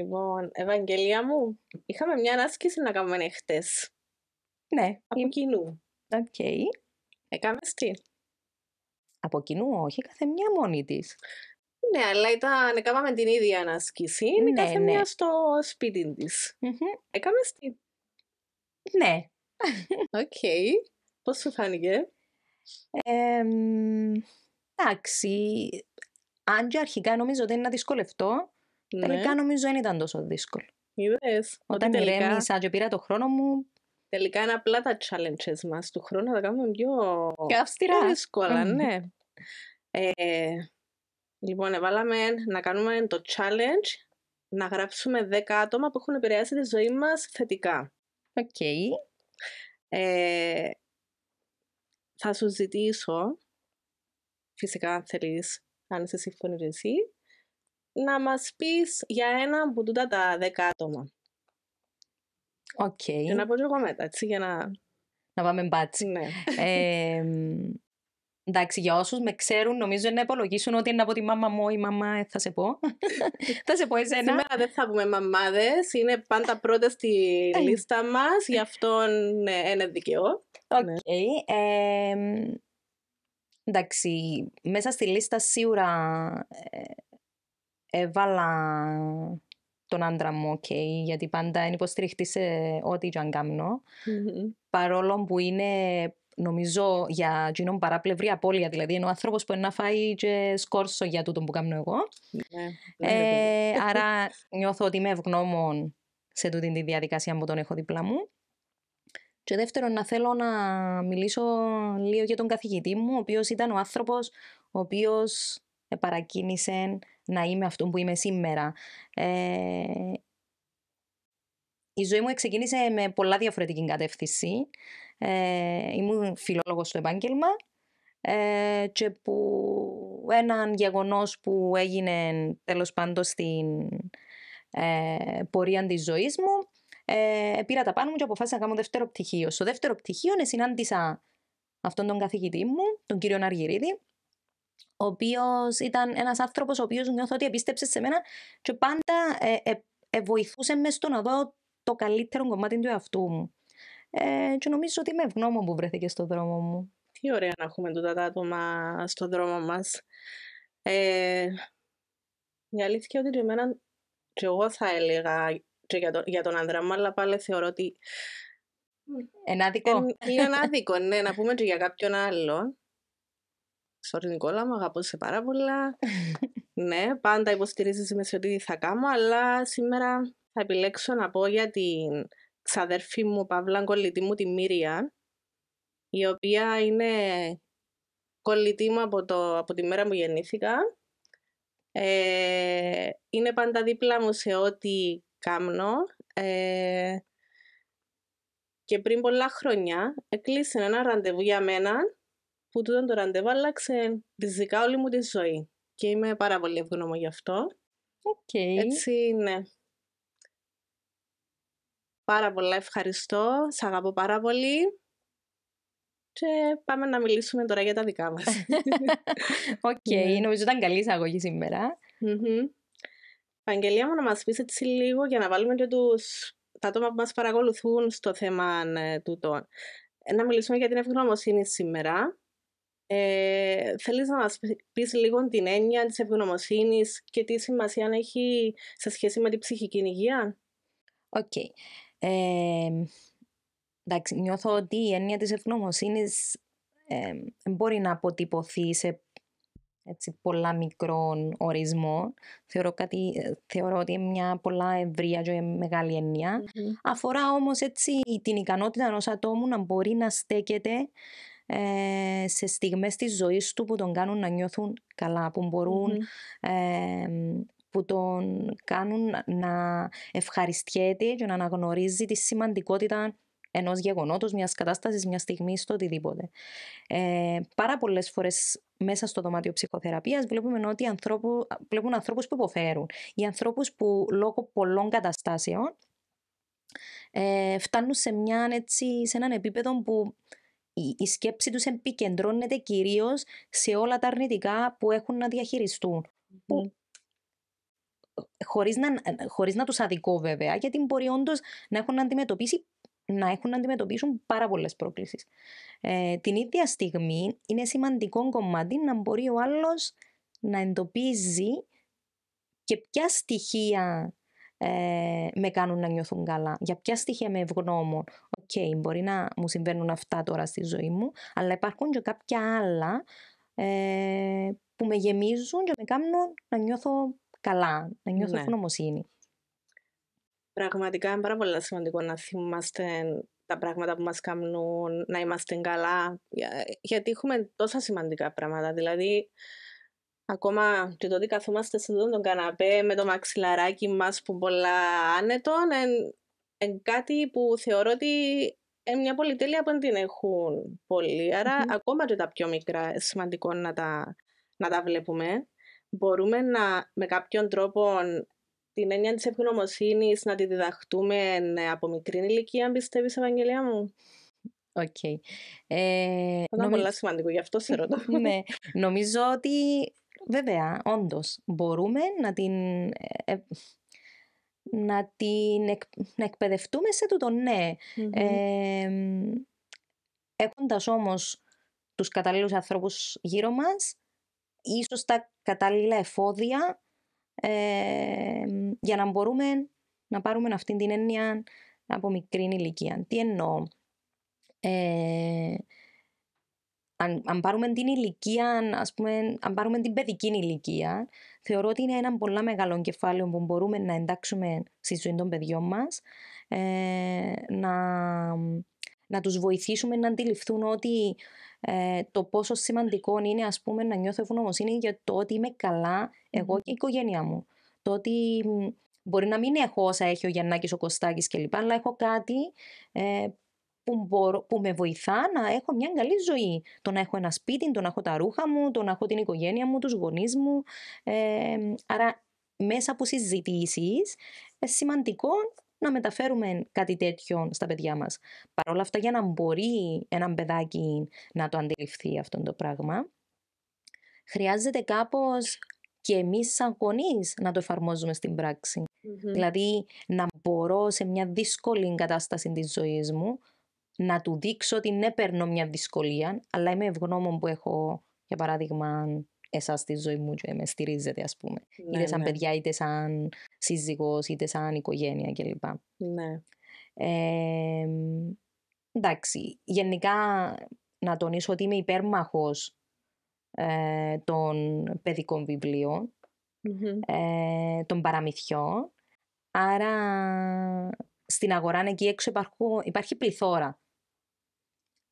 Λοιπόν, Ευαγγελία μου, είχαμε μια άσκηση να κάνουμε χτες. Ναι, Από κοινού. οκ. Έκαμε τι; Από κοινού όχι, κάθε μια μόνη της. Ναι, αλλά ήταν, έκαναμε την ίδια άσκηση, Ναι, κάθε ναι. μια στο σπίτι της. Μμμ. Έκαμε τι; Ναι. Οκ. Πώς σου φάνηκε; Εμ, εντάξει, αν και αρχικά νομίζω ότι είναι να δυσκολευτώ, Ναι, τελικά νομίζω δεν ήταν τόσο δύσκολο. είδες. Ότι Όταν τελικά, ηρέμησα και πήρα το χρόνο μου, τελικά είναι απλά τα challenges μας. Του χρόνου θα τα κάνουμε πιο, και αυστηρά. πιο δύσκολα, Μμμ. ναι. Ε, λοιπόν, εβάλαμε να κάνουμε το challenge να γράψουμε 10 άτομα που έχουν επηρεάσει τη ζωή μας θετικά. Οκ. Ε, θα σου ζητήσω, φυσικά αν θέλεις, αν είσαι σύμφωνη και εσύ, να μας πεις για ένα από τούτα τα 10 άτομα. Οκ. Και να πω και εγώ μετά, έτσι, για να... Να πάμε μπάτσι. Ναι. Εμ, εντάξει, για όσους με ξέρουν, νομίζω να υπολογίσουν ότι είναι από τη μάμα μου ή μαμά, ε, θα σε πω. θα σε πω εσένα. Σήμερα δεν θα πούμε μαμάδες, είναι πάντα πρώτα στη λίστα μας, γι' αυτό ναι, είναι δικαιό. Οκ. Ναι. εμ, εντάξει, μέσα στη λίστα σίγουρα ε, έβαλα τον άντρα μου, οκ, γιατί πάντα είναι υποστηριχτή σε ό,τι και αν κάνω. Μμμ. Παρόλο που είναι, νομίζω, για εκείνον παράπλευρη απώλεια, δηλαδή είναι ο άνθρωπος που είναι να φάει και σκόρσο για τούτο που κάνω εγώ. Ναι, ναι, Ε, άρα νιώθω ότι είμαι ευγνώμων σε τούτη τη διαδικασία που τον έχω δίπλα μου. Και δεύτερον, να θέλω να μιλήσω λίγο για τον καθηγητή μου, ο οποίος ήταν ο άνθρωπος ο οποίος παρακίνησε να είμαι αυτό που είμαι σήμερα. Ε, η ζωή μου ξεκίνησε με πολλά διαφορετική κατεύθυνση. Ε, ήμουν φιλόλογος στο επάγγελμα ε, και που έναν γεγονός που έγινε τέλος πάντων στην ε, πορεία της ζωής μου ε, πήρα τα πάνω μου και αποφάσισα να κάνω δεύτερο πτυχίο. Στο δεύτερο πτυχίο ε, συνάντησα αυτόν τον καθηγητή μου, τον κύριο Αργυρίδη, ο οποίος ήταν ένας άνθρωπος ο οποίος νιώθω ότι επίστεψε σε μένα και πάντα ε, ε, ε, βοηθούσε μες στο να δω το καλύτερο κομμάτι του εαυτού μου. Ε, και νομίζω ότι είμαι ευγνώμων που βρέθηκε στον δρόμο μου. Τι ωραία να έχουμε τούτα τα άτομα στον δρόμο μας. Ε, η αλήθεια ότι και εμένα και εγώ θα έλεγα και για, τον, για τον άντρα μου, αλλά πάλι θεωρώ ότι Ενάδικο. είναι λίγο άδικο, ναι, να πούμε και για κάποιον άλλον. Sorry Νικόλα, μου αγαπώ σε πάρα πολλά. ναι, πάντα υποστηρίζεις μες σε ό,τι θα κάνω, αλλά σήμερα θα επιλέξω να πω για την ξαδέρφη μου, Παύλα, κολλητή μου, τη Μύρια, η οποία είναι κολλητή μου από, το, από τη μέρα που γεννήθηκα. Ε, είναι πάντα δίπλα μου σε ό,τι κάνω. Ε, και πριν πολλά χρόνια έκλεισε ένα ραντεβού για μένα που τούτο το ραντεβού άλλαξε ριζικά όλη μου τη ζωή. Και είμαι πάρα πολύ ευγνώμων γι' αυτό. Οκ. Έτσι, ναι. Πάρα πολλά ευχαριστώ. Σ' αγαπώ πάρα πολύ. Και πάμε να μιλήσουμε τώρα για τα δικά μας. Οκ, Ναι. νομίζω ήταν καλή εισαγωγή σήμερα. Μμμ. Ευαγγελία μου να μας πεις έτσι λίγο για να βάλουμε και τους, τα άτομα που μας παρακολουθούν στο θέμα ε, τούτο. Ε, Να μιλήσουμε για την ευγνωμοσύνη σήμερα. Ε, θέλεις να μας πει- πεις λίγο την έννοια της ευγνωμοσύνης και τι σημασία έχει σε σχέση με την ψυχική υγεία; Οκ. Ε, εντάξει, νιώθω ότι η έννοια της ευγνωμοσύνης ε, δεν μπορεί να αποτυπωθεί σε έτσι, πολλά μικρόν ορισμόν. Θεωρώ, κάτι, ε, θεωρώ ότι είναι μια πολλά ευρεία και μεγάλη έννοια. Αφορά όμως έτσι την ικανότητα ενός ατόμου να μπορεί να στέκεται ε, σε στιγμές της ζωής του που τον κάνουν να νιώθουν καλά, που μπορούν Μμμ. ε, που τον κάνουν να ευχαριστιέται και να αναγνωρίζει τη σημαντικότητα ενός γεγονότος, μιας κατάστασης, μιας στιγμής, το οτιδήποτε. Ε, πάρα πολλές φορές μέσα στο δωμάτιο ψυχοθεραπείας βλέπουμε ότι ανθρώπου, βλέπουν ανθρώπους που υποφέρουν ή ανθρώπους που λόγω πολλών καταστάσεων ε, φτάνουν σε, μια, έτσι, σε έναν επίπεδο που η, η σκέψη τους επικεντρώνεται κυρίως σε όλα τα αρνητικά που έχουν να διαχειριστούν. Που χωρίς να, χωρίς να τους αδικώ βέβαια, γιατί μπορεί όντως να έχουν αντιμετωπίσει να έχουν να αντιμετωπίσουν πάρα πολλές προκλήσεις. Ε, την ίδια στιγμή είναι σημαντικό κομμάτι να μπορεί ο άλλος να εντοπίζει και ποια στοιχεία ε, με κάνουν να νιώθουν καλά, για ποια στοιχεία είμαι ευγνώμων. OK, okay, μπορεί να μου συμβαίνουν αυτά τώρα στη ζωή μου, αλλά υπάρχουν και κάποια άλλα ε, που με γεμίζουν και με κάνουν να νιώθω καλά, να νιώθω ναι. ευγνωμοσύνη. Πραγματικά είναι πάρα πολύ σημαντικό να θυμάστε τα πράγματα που μας κάνουν, να είμαστε καλά, γιατί έχουμε τόσα σημαντικά πράγματα. Δηλαδή, ακόμα και το ότι καθόμαστε σε αυτόν τον καναπέ με το μαξιλαράκι μας που πολλά άνετο, είναι κάτι που θεωρώ ότι είναι μια πολυτέλεια που δεν την έχουν πολλοί. ακόμα και τα πιο μικρά είναι σημαντικό να τα, να τα βλέπουμε. Μπορούμε να με κάποιον τρόπο την έννοια της ευγνωμοσύνης να τη διδαχτούμε από μικρή ηλικία, αν πιστεύεις, Ευαγγελία μου; OK. Okay. Ε, νομι... πολύ σημαντικό, γι' αυτό σε ρωτώ. ναι. Νομίζω ότι βέβαια, όντως, μπορούμε να την. Ε, να την να εκπαιδευτούμε σε τούτο ναι. Mm-hmm. Ε, έχοντας όμως τους κατάλληλους ανθρώπους γύρω μας, ίσως τα κατάλληλα εφόδια για να μπορούμε να πάρουμε αυτή την έννοια από μικρή ηλικία. Τι εννοώ; Ε, αν, αν πάρουμε την ηλικία, ας πούμε, αν πάρουμε την παιδική ηλικία, θεωρώ ότι είναι ένα πολύ μεγάλο κεφάλαιο που μπορούμε να εντάξουμε στη ζωή των παιδιών μας, ε, να, να τους βοηθήσουμε να αντιληφθούν ότι ε, το πόσο σημαντικό είναι ας πούμε, να νιώθω ευγνωμοσύνη για το ότι είμαι καλά εγώ και η οικογένειά μου. Το ότι μπορεί να μην έχω όσα έχει ο Γιαννάκης, ο Κωστάκης κλπ. Αλλά έχω κάτι ε, που, που με βοηθά να έχω μια καλή ζωή. Το να έχω ένα σπίτι, το να έχω τα ρούχα μου, το να έχω την οικογένεια μου, τους γονείς μου. Ε, άρα μέσα από συζητήσεις, ε, σημαντικό να μεταφέρουμε κάτι τέτοιο στα παιδιά μας. Παρ' όλα αυτά για να μπορεί ένα παιδάκι να το αντιληφθεί αυτό το πράγμα, χρειάζεται κάπως και εμείς σαν γονείς να το εφαρμόζουμε στην πραξη Δηλαδή να μπορώ σε μια δύσκολη κατάσταση της ζωής μου να του δείξω ότι ναι παίρνω μια δυσκολία, αλλά είμαι ευγνώμων που έχω, για παράδειγμα, εσάς στη ζωή μου και με στηρίζετε, ας πούμε. Ναι, είτε σαν ναι. παιδιά, είτε σαν σύζυγος, είτε σαν οικογένεια κλπ. Ναι. Ε, εντάξει, γενικά να τονίσω ότι είμαι υπέρμαχος ε, των παιδικών ε, των παραμυθιών. Άρα στην αγορά εκεί έξω υπάρχει πληθώρα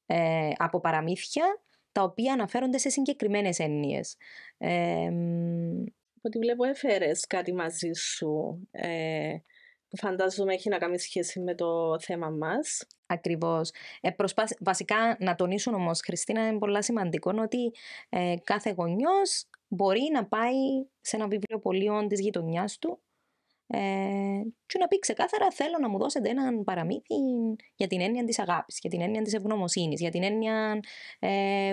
ε, από παραμύθια τα οποία αναφέρονται σε συγκεκριμένες έννοιες. Ε, Ότι βλέπω έφερες κάτι μαζί σου ε, που φαντάζομαι έχει να κάνει σχέση με το θέμα μας. Ακριβώς. Ε, Βασικά να τονίσουν όμως, Χριστίνα, είναι πολύ σημαντικό ότι ε, κάθε γονιός μπορεί να πάει σε ένα βιβλίο της γειτονιάς του ε, και να πει ξεκάθαρα θέλω να μου δώσετε έναν παραμύθι για την έννοια της αγάπης, για την έννοια της ευγνωμοσύνης, για την έννοια ε,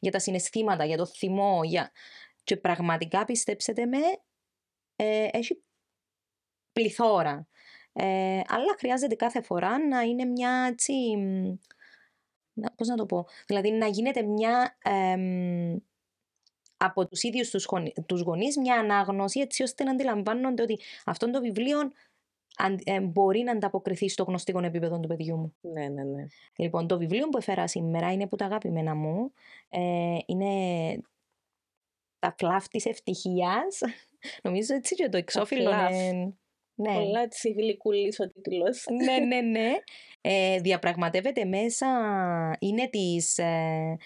για τα συναισθήματα, για το θυμό. Για... Και πραγματικά πιστέψτε με, ε, έχει πληθώρα. Ε, αλλά χρειάζεται κάθε φορά να είναι μια έτσι... Να, πώς να το πω, δηλαδή να γίνεται μια από τους ίδιους τους, τους γονείς μια ανάγνωση έτσι ώστε να αντιλαμβάνονται ότι αυτό το βιβλίο ε, μπορεί να ανταποκριθεί στο γνωστικό επίπεδο του παιδιού μου. Ναι, ναι, ναι. Λοιπόν, το βιβλίο που έφερα σήμερα είναι που τα αγαπημένα μου. Ε, είναι τα κλάφ της ευτυχίας. Νομίζω έτσι και το εξώφυλλο είναι... Ναι. Πολλά έτσι γλυκούλης ο τίτλος. ναι, ναι, ναι. Ε, διαπραγματεύεται μέσα, είναι της ε,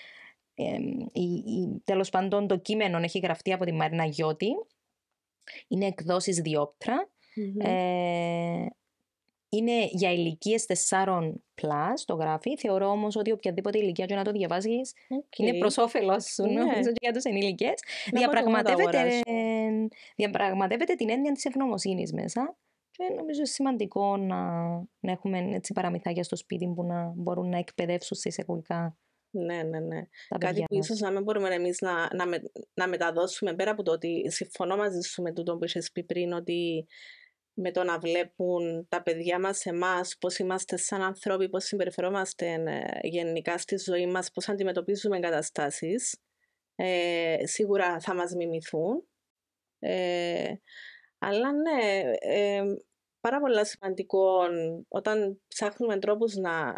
τέλος πάντων το κείμενο έχει γραφτεί από τη Μαρίνα Γιώτη. Είναι εκδόσεις Ε, είναι για ηλικίες 4 plus το γράφει. Θεωρώ όμως ότι οποιαδήποτε ηλικία και να το διαβάζεις okay. είναι προς όφελος σου. Ναι. Νομίζω και για τους ενήλικες. Διαπραγματεύεται, διαπραγματεύεται την έννοια της ευγνωμοσύνης μέσα. Και νομίζω σημαντικό να, να έχουμε έτσι παραμυθάκια στο σπίτι που να μπορούν να εκπαιδεύσουν σε εισαγωγικά Ναι, ναι, ναι. τα Κάτι παιδιά που μας. ίσως να μην μπορούμε εμείς να, να, με, να μεταδώσουμε πέρα από το ότι συμφωνώ μαζί σου με τούτο που είχες πει πριν ότι με το να βλέπουν τα παιδιά μας εμάς πώς είμαστε σαν άνθρωποι, πώς συμπεριφερόμαστε ε, γενικά στη ζωή μας, πώς αντιμετωπίζουμε καταστάσεις ε, σίγουρα θα μας μιμηθούν ε, αλλά ναι ε, πάρα πολλά σημαντικό όταν ψάχνουμε τρόπους να,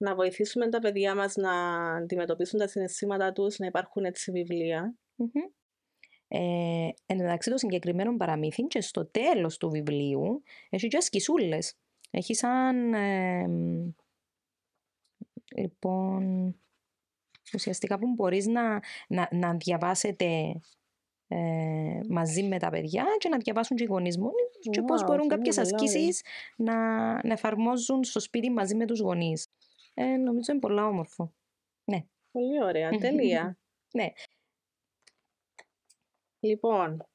να βοηθήσουμε τα παιδιά μας να αντιμετωπίσουν τα συναισθήματα τους, να υπάρχουν έτσι βιβλία. Μμμ. Ε, εν τω μεταξύ των συγκεκριμένων παραμύθι και στο τέλος του βιβλίου έχει και ασκησούλες. Έχει σαν... ε, λοιπόν, ουσιαστικά που μπορείς να, να, να διαβάσετε ε, μαζί με τα παιδιά και να διαβάσουν και οι γονείς μόνοι τους και πώς Wow, μπορούν φαίνεται κάποιες πολλά ωραία. ασκήσεις να, να εφαρμόζουν στο σπίτι μαζί με τους γονείς. Ε, νομίζω είναι πολλά όμορφο. Πολύ ωραία, τέλεια. Ναι. Λοιπόν,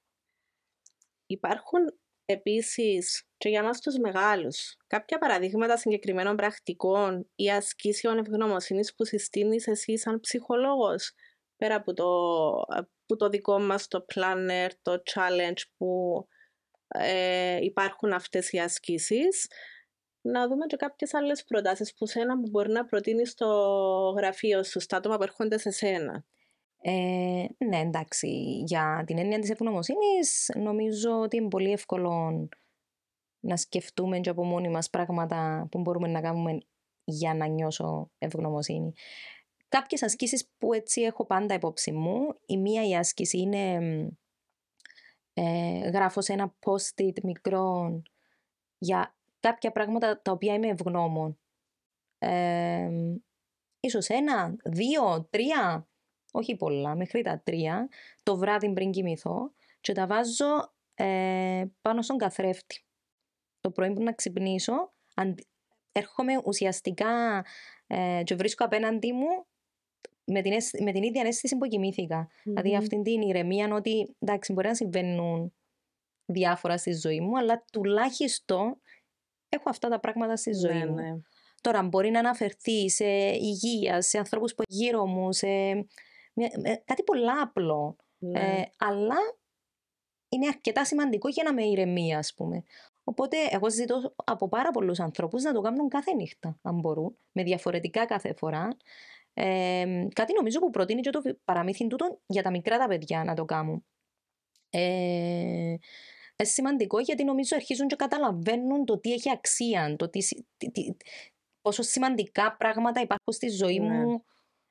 υπάρχουν επίσης και για μας τους μεγάλους κάποια παραδείγματα συγκεκριμένων πρακτικών ή ασκήσεων ευγνωμοσύνης που συστήνεις εσύ σαν ψυχολόγος πέρα από το, από το δικό μας το planner, το challenge που ε, υπάρχουν αυτές οι ασκήσεις να δούμε και κάποιες άλλες προτάσεις που σένα που μπορεί να προτείνεις στο γραφείο σου, στα άτομα που έρχονται σε σένα. Ε, ναι, εντάξει. Για την έννοια της ευγνωμοσύνης νομίζω ότι είναι πολύ εύκολο να σκεφτούμε και από μόνοι μας πράγματα που μπορούμε να κάνουμε για να νιώσω ευγνωμοσύνη. Κάποιες ασκήσεις που έτσι έχω πάντα υπόψη μου. Η μία η άσκηση είναι ε, γράφω σε ένα post-it μικρό για κάποια πράγματα τα οποία είμαι ευγνώμων. Ε, ίσως ένα, δύο, τρία, όχι πολλά, μέχρι τα τρία, το βράδυ πριν κοιμηθώ και τα βάζω ε, πάνω στον καθρέφτη. Το πρωί που να ξυπνήσω, αν, έρχομαι ουσιαστικά ε, και βρίσκω απέναντί μου με την, αίσθη- με την ίδια αίσθηση που κοιμήθηκα. Δηλαδή Μμμ. αυτήν την ηρεμία ότι εντάξει μπορεί να συμβαίνουν διάφορα στη ζωή μου, αλλά τουλάχιστον έχω αυτά τα πράγματα στη ζωή Ναι, μου. ναι. Τώρα μπορεί να αναφερθεί σε υγεία, σε ανθρώπους που είναι γύρω μου, σε μια- ε, κάτι πολλά απλό. ναι. Ε, αλλά είναι αρκετά σημαντικό για να με ηρεμεί, ας πούμε. Οπότε εγώ ζητώ από πάρα πολλούς ανθρώπους να το κάνουν κάθε νύχτα, αν μπορούν, με διαφορετικά κάθε φορά. Ε, κάτι νομίζω που προτείνει και το βι- παραμύθι τούτο για τα μικρά τα παιδιά να το κάνουν. Ε, είναι σημαντικό γιατί νομίζω αρχίζουν και καταλαβαίνουν το τι έχει αξία, το τι, συ- τι- τι- πόσο σημαντικά πράγματα υπάρχουν στη ζωή Ναι. μου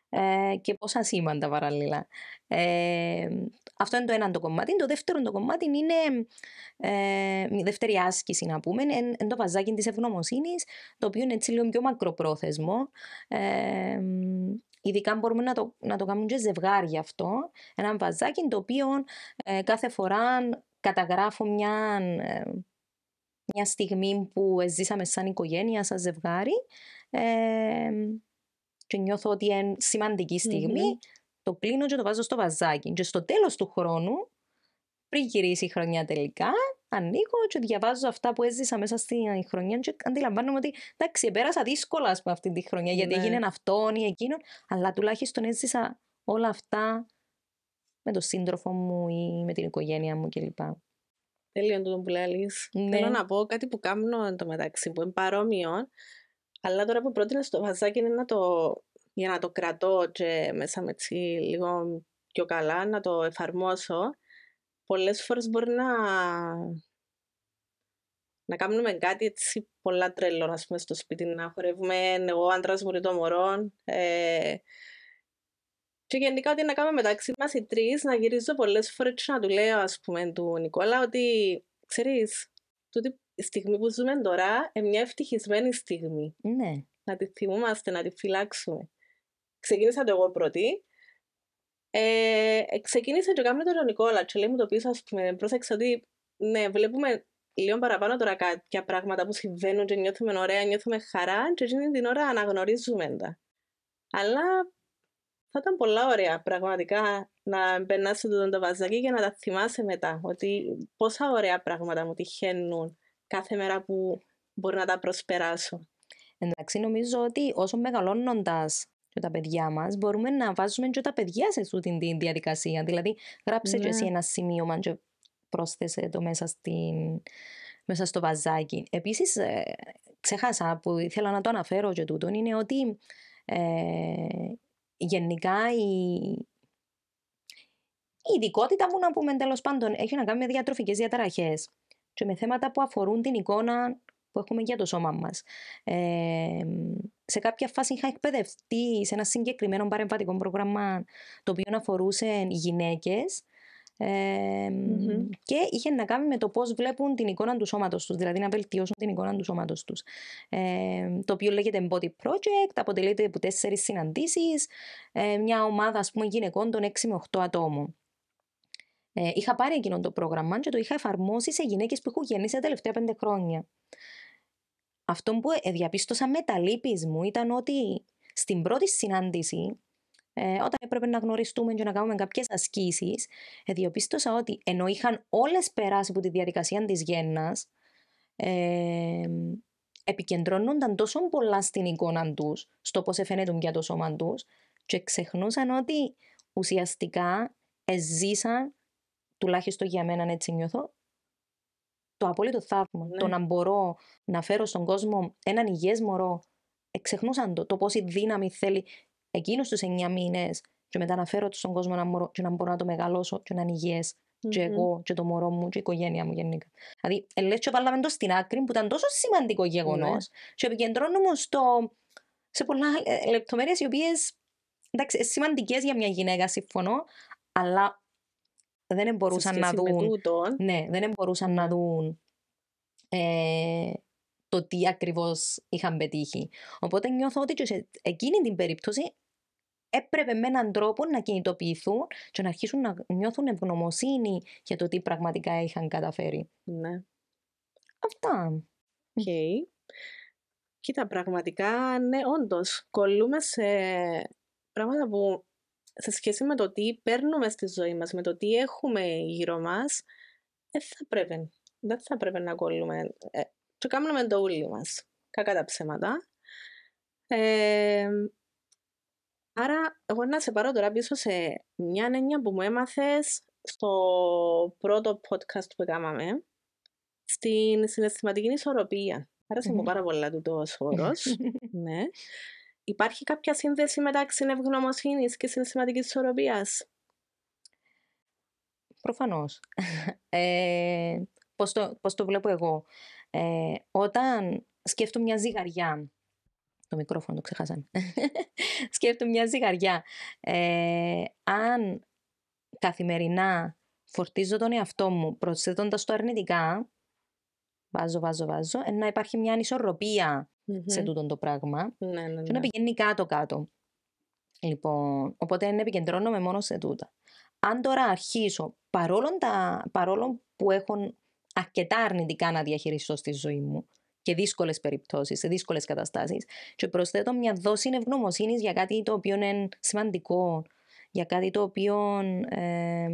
ε, και πόσα σήμαντα παράλληλα. Ε, αυτό είναι το ένα το κομμάτι. Το δεύτερο το κομμάτι είναι ε, η δεύτερη άσκηση να πούμε, είναι, είναι το βαζάκι της ευγνωμοσύνης, το οποίο είναι έτσι λίγο πιο μακροπρόθεσμο. Ε, ειδικά μπορούμε να το, να το κάνουμε και ζευγάρια αυτό. Ένα βαζάκι το οποίο ε, κάθε φορά καταγράφω μια, ε, μια στιγμή που ζήσαμε σαν οικογένεια, σαν ζευγάρι ε, και νιώθω ότι είναι σημαντική στιγμή, Μμμ. το κλείνω και το βάζω στο βαζάκι. Και στο τέλος του χρόνου, πριν γυρίσει η χρονιά τελικά, ανοίγω και διαβάζω αυτά που έζησα μέσα στη χρονιά και αντιλαμβάνομαι ότι εντάξει, πέρασα δύσκολα ας πούμε, αυτή τη χρονιά γιατί Ναι. έγινε αυτόν ή εκείνον, αλλά τουλάχιστον έζησα όλα αυτά με τον σύντροφο μου ή με την οικογένεια μου κλπ. Τέλειο τούτο που λες. Ναι. Θέλω να πω κάτι που κάνω εν τω μεταξύ που είναι παρόμοιο, αλλά τώρα που πρότεινες το βαζάκι είναι να το, για να το κρατώ και μέσα με έτσι λίγο πιο καλά, να το εφαρμόσω. Πολλές φορές μπορεί να, να κάνουμε κάτι έτσι πολλά τρελό, ας πούμε, στο σπίτι, να χορεύουμε εγώ, ο άντρας μου και το μωρό. Ε, και γενικά ότι να κάνουμε μεταξύ μας οι τρεις, να γυρίζω πολλές φορές και να του λέω, ας πούμε, του Νικόλα, ότι ξέρεις, τούτη η στιγμή που ζούμε τώρα είναι μια ευτυχισμένη στιγμή. Ναι. Να τη θυμούμαστε, να τη φυλάξουμε. Ξεκίνησα το εγώ πρώτη. Ε, ε, ξεκίνησε και κάμε τον Νικόλα και λέει μου το πίσω, ας πούμε, πρόσεξα ότι ναι, βλέπουμε λίγο παραπάνω τώρα κάποια πράγματα που συμβαίνουν και νιώθουμε ωραία, νιώθουμε χαρά και εκείνη την ώρα αναγνωρίζουμε τα. Αλλά θα ήταν πολλά ωραία πραγματικά να μπαινάς σε τούτο το βαζάκι και να τα θυμάσαι μετά. Ότι πόσα ωραία πράγματα μου τυχαίνουν κάθε μέρα που μπορώ να τα προσπεράσω. Εντάξει, νομίζω ότι όσο μεγαλώνοντας και τα παιδιά μας, μπορούμε να βάζουμε και τα παιδιά σε αυτή τη διαδικασία. Δηλαδή, γράψε και εσύ Ναι. ένα σημείωμα και πρόσθεσε το μέσα, στην, μέσα στο βαζάκι. Επίσης, ε, ξέχασα που ήθελα να το αναφέρω και τούτον, είναι ότι ε, γενικά η, η ειδικότητα μου, να πούμε τέλος πάντων, έχει να κάνει με διατροφικές διαταραχές και με θέματα που αφορούν την εικόνα που έχουμε για το σώμα μας. Ε, σε κάποια φάση είχα εκπαιδευτεί σε ένα συγκεκριμένο παρεμβατικό πρόγραμμα το οποίο αφορούσε γυναίκες ε, Μμμ. και είχε να κάνει με το πώς βλέπουν την εικόνα του σώματος τους, δηλαδή να βελτιώσουν την εικόνα του σώματος τους. Ε, το οποίο λέγεται Body Project, αποτελείται από τέσσερις συναντήσεις, ε, μια ομάδα ας πούμε, γυναικών των 6 με 8 ατόμων. Ε, είχα πάρει εκείνο το πρόγραμμα και το είχα εφαρμόσει σε γυναίκες που έχουν γεννήσει τα τελευταία πέντε χρόνια. Αυτό που ε, διαπίστωσα με τα λύπης μου ήταν ότι στην πρώτη συνάντηση, ε, όταν έπρεπε να γνωριστούμε και να κάνουμε κάποιες ασκήσεις, ε, διαπίστωσα ότι ενώ είχαν όλες περάσει από τη διαδικασία της γέννας, ε, επικεντρώνονταν τόσο πολλά στην εικόνα τους, στο πώς εφαίνεται για το σώμα τους και ξεχνούσαν ότι ουσιαστικά εζήσαν, τουλάχιστον για μένα έτσι νιώθω, το απόλυτο θαύμα. Ναι. Το να μπορώ να φέρω στον κόσμο έναν υγιές μωρό. Εξεχνούσαν το, το πόση δύναμη θέλει εκείνους τους 9 μήνες και μετά να φέρω στον κόσμο ένα μωρό και να μπορώ να το μεγαλώσω και να είναι υγιές και Μμμ. εγώ και το μωρό μου και η οικογένεια μου γενικά. Δηλαδή, ε, λες και βάλαμε το στην άκρη που ήταν τόσο σημαντικό γεγονός και επικεντρώνουμε στο, σε πολλά ε, λεπτομέρειες οι οποίες εντάξει, ε, σημαντικές για μια γυναίκα, συμφωνώ, αλλά δεν Σε μπορούσαν να σχέση με δουν τούτον, ναι, δεν μπορούσαν να Ναι. δουν ε, το τι ακριβώς είχαν πετύχει. Οπότε νιώθω ότι και σε εκείνη την περίπτωση έπρεπε με έναν τρόπο να κινητοποιηθούν και να αρχίσουν να νιώθουν ευγνωμοσύνη για το τι πραγματικά είχαν καταφέρει. ναι. Αυτά. Οκ. Κοίτα, πραγματικά, ναι, όντως, κολλούμε σε πράγματα που σε σχέση με το τι παίρνουμε στη ζωή μας, με το τι έχουμε γύρω μας, δεν θα πρέπει, δεν θα πρέπει να κολλούμε. Ε, το κάνουμε το ούλι μας, κακά τα ψέματα. Ε, άρα, εγώ να σε πάρω τώρα πίσω σε μια έννοια που μου έμαθες στο πρώτο podcast που κάναμε, στην συναισθηματική ισορροπία. Άρεσε μου Μμμ. πάρα πολλά τούτος ο όρος. ναι. Υπάρχει κάποια σύνδεση μεταξύ ευγνωμοσύνης και συναισθηματικής ισορροπίας. Προφανώς. Ε, πώς, το, πώς το βλέπω εγώ. Ε, όταν σκέφτομαι μια ζυγαριά, το μικρόφωνο το ξεχάσαμε. σκέφτομαι μια ζυγαριά. Ε, αν καθημερινά φορτίζω τον εαυτό μου προσθέτοντας το αρνητικά, βάζω, βάζω, βάζω, ε, να υπάρχει μια ανισορροπία σε Μμμ. τούτο το πράγμα Ναι, ναι, και να ναι. πηγαίνει κάτω-κάτω. Λοιπόν, οπότε δεν επικεντρώνομαι μόνο σε τούτα. Αν τώρα αρχίσω, παρόλο, τα, παρόλο που έχω αρκετά αρνητικά να διαχειριστώ στη ζωή μου και δύσκολες περιπτώσεις, σε δύσκολες καταστάσεις. Και προσθέτω μια δόση ευγνωμοσύνης για κάτι το οποίο είναι σημαντικό, για κάτι το οποίο ε,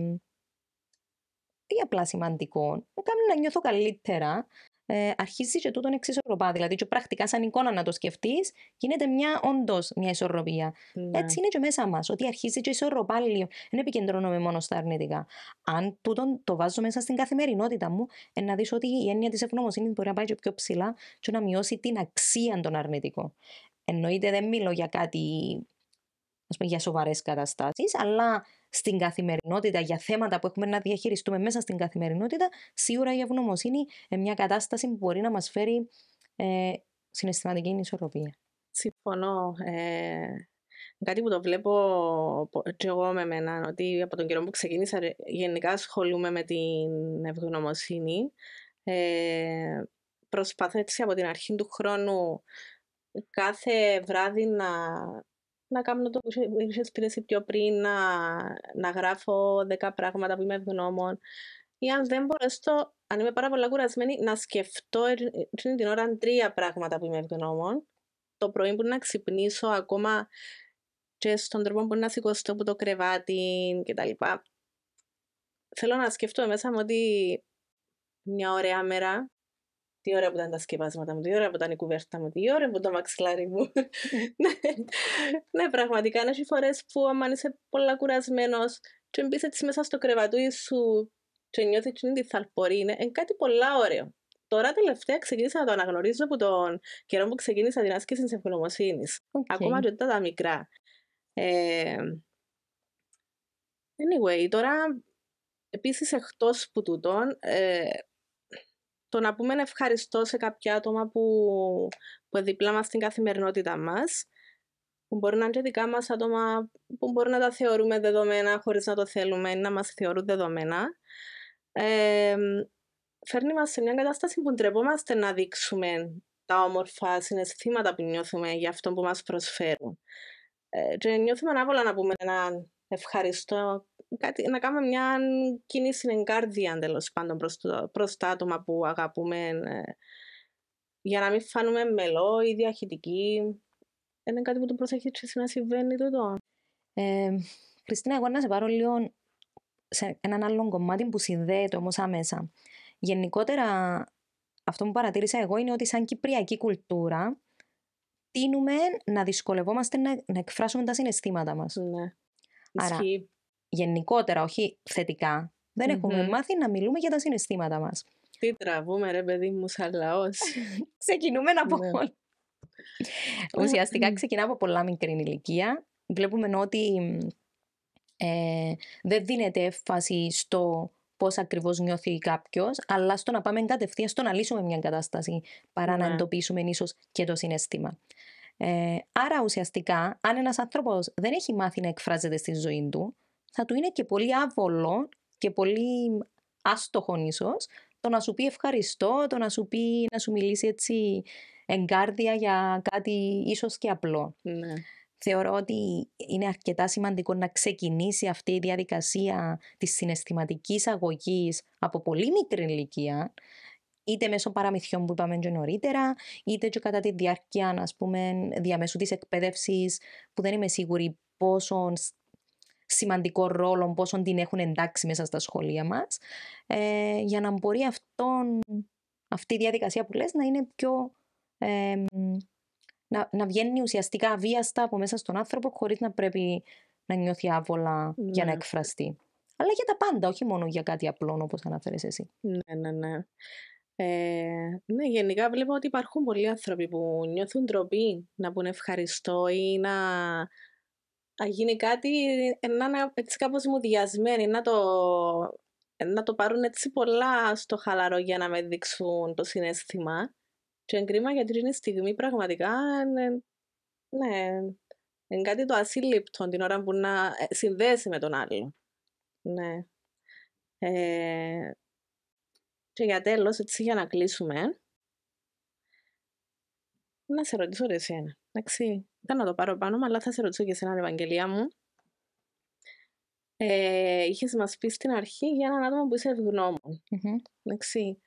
ή απλά σημαντικό, μου κάνει να νιώθω καλύτερα, ε, αρχίζει και τούτον εξισορροπά. Δηλαδή, και πρακτικά, σαν εικόνα να το σκεφτείς, γίνεται μια όντως μια ισορροπία. Ναι. Έτσι είναι και μέσα μας, ότι αρχίζει και ισορροπά λίγο. Δεν επικεντρώνομαι μόνο στα αρνητικά. Αν τούτον το βάζω μέσα στην καθημερινότητα μου, ε, να δεις ότι η έννοια της ευγνωμοσύνης μπορεί να πάει και πιο ψηλά και να μειώσει την αξία των αρνητικών. Εννοείται δεν μιλώ για κάτι, ας πούμε, για σοβαρές καταστάσεις, αλλά στην καθημερινότητα, για θέματα που έχουμε να διαχειριστούμε μέσα στην καθημερινότητα, σίγουρα η ευγνωμοσύνη είναι μια κατάσταση που μπορεί να μας φέρει ε, συναισθηματική ισορροπία. Συμφωνώ. Ε, κάτι που το βλέπω πο- και εγώ με εμένα, ότι από τον καιρό που ξεκίνησα ρε, γενικά ασχολούμαι με την ευγνωμοσύνη. Ε, προσπαθώ έτσι από την αρχή του χρόνου κάθε βράδυ να, να κάνω το που είχε- που είχες πει εσύ πιο πριν, να, να γράφω 10 πράγματα που είμαι ευγνώμων. Ή αν δεν μπορώ, στο, αν είμαι πάρα πολλά κουρασμένη, να σκεφτώ ε- εκείνη την ώρα τρία πράγματα που είμαι ευγνώμων. Το πρωί που να ξυπνήσω, ακόμα και στον τρόπο που να σηκωστώ από το κρεβάτι κτλ. Θέλω να σκεφτώ μέσα μου ότι μια ωραία μέρα Τι ώρα που ήταν τα σκεπάσματα μου, τι ώρα που ήταν η κουβέρτα μου, τι ώρα που ήταν το μαξιλάρι μου. ναι, ναι, πραγματικά έχει φορές που άμα είσαι πολλά κουρασμένος και μπεις έτσι μέσα στο κρεβατούι σου και νιώθεις τη θαλπορή, είναι, είναι κάτι πολλά ωραίο. Τώρα τελευταία ξεκίνησα να το αναγνωρίζω από τον καιρό που ξεκίνησα την άσκηση της ευγνωμοσύνης. Okay. Ακόμα και τα μικρά. Ε, anyway, τώρα επίσης εκτός που τούτον, ε, το να πούμε ευχαριστώ σε κάποια άτομα που, που δίπλα μας στην καθημερινότητα μας, που μπορεί να είναι και δικά μας άτομα που μπορεί να τα θεωρούμε δεδομένα χωρίς να το θέλουμε ή να μας θεωρούν δεδομένα. Ε, φέρνει μας σε μια κατάσταση που ντρεπόμαστε να δείξουμε τα όμορφα συναισθήματα που νιώθουμε για αυτό που μας προσφέρουν. Ε, και νιώθουμε ανάβολα να πούμε ένα ευχαριστώ, κάτι, να κάνουμε μια κίνηση εγκάρδια τέλο πάντων προς, το, προς τα άτομα που αγαπούμε ε, για να μην φάνουμε μελό ή διαχειτική. Είναι κάτι που το προσέχεις και να συμβαίνει τούτο. Ε, Χριστίνα, εγώ να σε πάρω λίγο σε έναν άλλο κομμάτι που συνδέεται όμως άμεσα. Γενικότερα, αυτό που παρατήρησα εγώ είναι ότι σαν κυπριακή κουλτούρα τίνουμε να δυσκολευόμαστε να, να εκφράσουμε τα συναισθήματα μας. Ναι. Άρα, γενικότερα, όχι θετικά, δεν mm-hmm. έχουμε μάθει να μιλούμε για τα συναισθήματα μας. Τι τραβούμε ρε παιδί μου σαν λαός. Ξεκινούμε από ναι. Ουσιαστικά ξεκινά από πολλά μικρή ηλικία. Βλέπουμε ότι ε, δεν δίνεται έμφαση στο πώς ακριβώς νιώθει κάποιος, αλλά στο να πάμε κατευθείαν στο να λύσουμε μια κατάσταση παρά να ναι. εντοπίσουμε ίσως και το συνέστημα. Ε, άρα ουσιαστικά, αν ένας άνθρωπος δεν έχει μάθει να εκφράζεται στη ζωή του, θα του είναι και πολύ άβολο και πολύ άστοχο ίσω το να σου πει ευχαριστώ, το να σου πει να σου μιλήσει έτσι εγκάρδια για κάτι ίσως και απλό. Ναι θεωρώ ότι είναι αρκετά σημαντικό να ξεκινήσει αυτή η διαδικασία της συναισθηματικής αγωγής από πολύ μικρή ηλικία, είτε μέσω παραμυθιών που είπαμε και νωρίτερα, είτε και κατά τη διάρκεια, ας πούμε, διαμέσου της εκπαίδευσης, που δεν είμαι σίγουρη πόσο σημαντικό ρόλο, πόσο την έχουν εντάξει μέσα στα σχολεία μας, ε, για να μπορεί αυτόν, αυτή η διαδικασία που λες να είναι πιο ε, να, να βγαίνει ουσιαστικά αβίαστα από μέσα στον άνθρωπο χωρίς να πρέπει να νιώθει άβολα για να ναι. εκφραστεί. Αλλά για τα πάντα, όχι μόνο για κάτι απλό όπως αναφέρεσαι εσύ. Ναι, ναι, ναι. Ε, ναι, γενικά βλέπω ότι υπάρχουν πολλοί άνθρωποι που νιώθουν ντροπή να πούνε ευχαριστώ ή να, να γίνει κάτι να είναι έτσι κάπως μουδιασμένοι, να το, να το πάρουν έτσι πολλά στο χαλαρό για να με δείξουν το συνέστημα. Και είναι κρίμα γιατί είναι στιγμή πραγματικά ναι, ναι, είναι κάτι το ασύλληπτο την ώρα που να ε, συνδέσει με τον άλλο. Ναι. Ε, και για τέλος, έτσι για να κλείσουμε, να σε ρωτήσω ρε εσένα. Εντάξει, δεν να το πάρω πάνω μου, αλλά θα σε ρωτήσω και εσένα, Ευαγγελία μου. Ε, είχες μας πει στην αρχή για έναν άτομο που είσαι ευγνώμων. Mm-hmm. Εντάξει.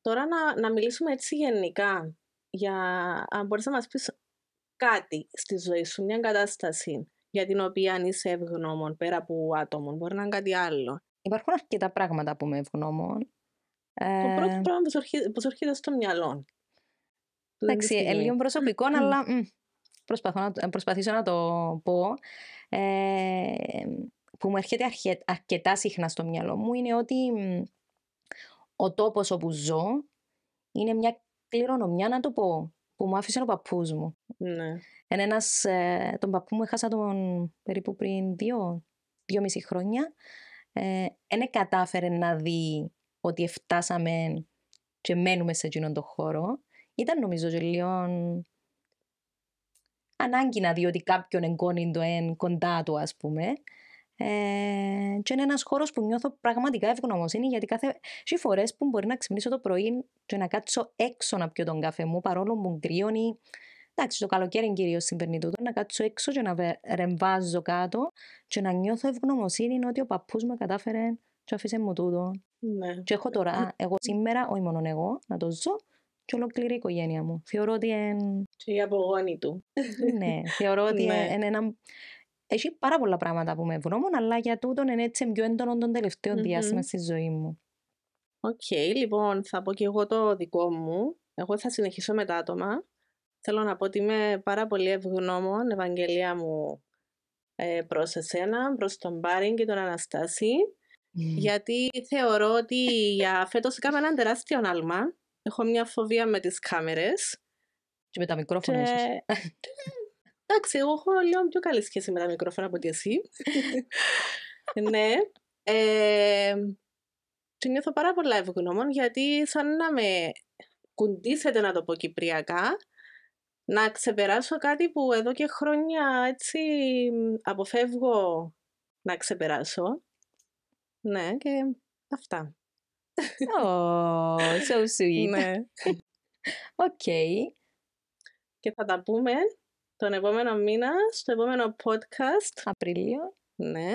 Τώρα να, να μιλήσουμε έτσι γενικά, για αν μπορείς να μας πεις κάτι στη ζωή σου, μια κατάσταση για την οποία είσαι ευγνώμων πέρα από άτομο, μπορεί να είναι κάτι άλλο. Υπάρχουν αρκετά πράγματα που είμαι ευγνώμων. Το πρώτο ε, πράγμα που σου έρχεται στο μυαλό. Εντάξει, λίγο προσωπικό, αλλά προσπαθώ να, προσπαθήσω να το πω. Ε, που μου έρχεται αρκετά συχνά στο μυαλό μου είναι ότι ο τόπος όπου ζω είναι μια κληρονομιά, να το πω, που μου άφησε ο παππούς μου. Ναι. Είναι ένας, ε, τον παππού μου έχασα τον περίπου πριν δύο, δύο μισή χρόνια. Ε, κατάφερε να δει ότι φτάσαμε και μένουμε σε εκείνον τον χώρο. Ήταν νομίζω και λίγο ανάγκη να δει ότι κάποιον εγκώνει το εν κοντά του, ας πούμε. Ε, και είναι ένας χώρος που νιώθω πραγματικά ευγνωμοσύνη γιατί κάθε φορές που μπορεί να ξυπνήσω το πρωί και να κάτσω έξω να πιω τον καφέ μου παρόλο που γκρίωνει. Εντάξει, το καλοκαίρι κυρίως συμβαίνει τούτο, να κάτσω έξω και να ρεμβάζω κάτω και να νιώθω ευγνωμοσύνη ότι ο παππούς με κατάφερε και αφήσε μου τούτο. Ναι. Και έχω τώρα, εγώ σήμερα, όχι μόνο εγώ, να το ζω και ολόκληρη η οικογένεια μου. Θεωρώ ότι είναι. Και η απογόνη του. ναι, θεωρώ ότι είναι ναι. ένα έχει πάρα πολλά πράγματα που είμαι ευγνώμων, αλλά για τούτον είναι έτσι πιο έντονο τον τελευταίο mm-hmm. διάστημα στη ζωή μου. Οκ, λοιπόν, θα πω και εγώ το δικό μου. Εγώ θα συνεχίσω με τα άτομα. Θέλω να πω ότι είμαι πάρα πολύ ευγνώμων, Ευαγγελία μου, ε, προς εσένα, προς τον Μπάριν και τον Αναστάση, γιατί θεωρώ ότι για φέτος έκανα έναν τεράστιο άλμα. Έχω μια φοβία με τις κάμερες. Και με τα μικρόφωνα ίσως. Εντάξει, εγώ έχω λίγο πιο καλή σχέση με τα μικρόφωνα από ότι εσύ. ναι. Ε, και νιώθω πάρα πολλά ευγνώμων γιατί σαν να με κουντήσετε να το πω κυπριακά να ξεπεράσω κάτι που εδώ και χρόνια έτσι αποφεύγω να ξεπεράσω. Ναι, και αυτά. Oh, so sweet. ναι. Οκ. Και θα τα πούμε τον επόμενο μήνα στο επόμενο podcast. Απρίλιο. Ναι.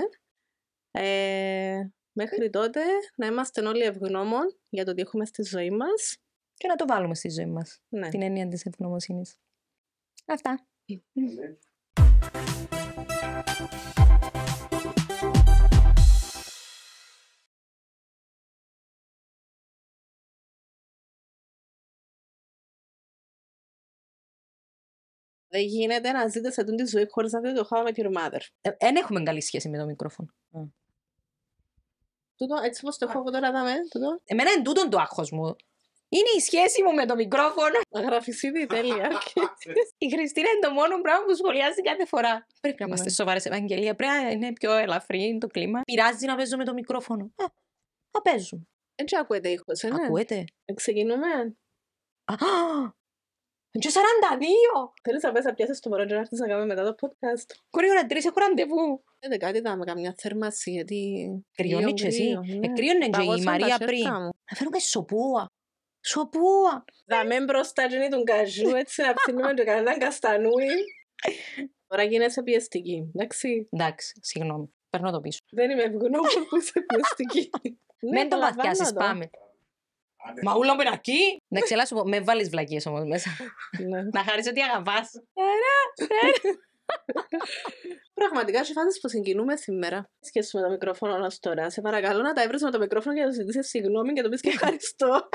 Ε, μέχρι τότε να είμαστε όλοι ευγνώμων για το τι έχουμε στη ζωή μας. Και να το βάλουμε στη ζωή μας. Ναι. Την έννοια της ευγνωμοσύνης. Αυτά. Δεν γίνεται να ζείτε σε αυτή τη ζωή χωρίς να δείτε το How I Met Your Mother. Δεν έχουμε καλή σχέση με το μικρόφωνο. Τούτο, έτσι όπως το έχω εγώ τώρα, δάμε, τούτο. Εμένα είναι τούτον το άγχος μου. Είναι η σχέση μου με το μικρόφωνο. Αγραφισίδη, τέλεια. Η Χριστίνα είναι το μόνο πράγμα που σχολιάζει κάθε φορά. Πρέπει να είμαστε Ναι. σοβαρές Ευαγγελία. Πρέπει να είναι πιο ελαφρύ το κλίμα. Πειράζει να παίζω με το μικρόφωνο. Α, α παίζουμε. Έτσι ακούετε ήχος, ε, ναι. Ακούετε. Ξεκινούμε. Α, είναι και 42! Θέλεις να πες να πιάσεις το μωρό και να έρθεις να κάνουμε μετά το podcast. Κορίωνα τρεις έχω ραντεβού. Δεν κάτι θα με καμιά θέρμαση, γιατί... Κρυώνει κρύο, και εσύ. κρύο, ναι. Εκρύωνε και η Παγώσαν τα Μαρία σέρκα πριν. μου. Να φέρουν και σοπούα. Σοπούα. Δαμε μπροστά και είναι τον καζού, έτσι να ψήνουμε και κανέναν καστανούι. Τώρα γίνεσαι πιεστική, εντάξει. Εντάξει, συγγνώμη. Παίρνω το πίσω. Δεν είμαι ευγνώμων που είσαι πιεστική. Ναι, Μην το απολαμβάνω βαθιάσεις, το. πάμε. Μα ούλα με εκεί. Εντάξει, έλα σου πω, με βάλεις βλακίες όμως μέσα. Ναι. Να χαρείς ότι αγαπάς. Πραγματικά σε φάσεις που συγκινούμε σήμερα. Σχέση με το μικρόφωνο ως τώρα. Σε παρακαλώ να τα έβρεις με το μικρόφωνο και να του ζητήσεις συγγνώμη και να το πεις και ευχαριστώ.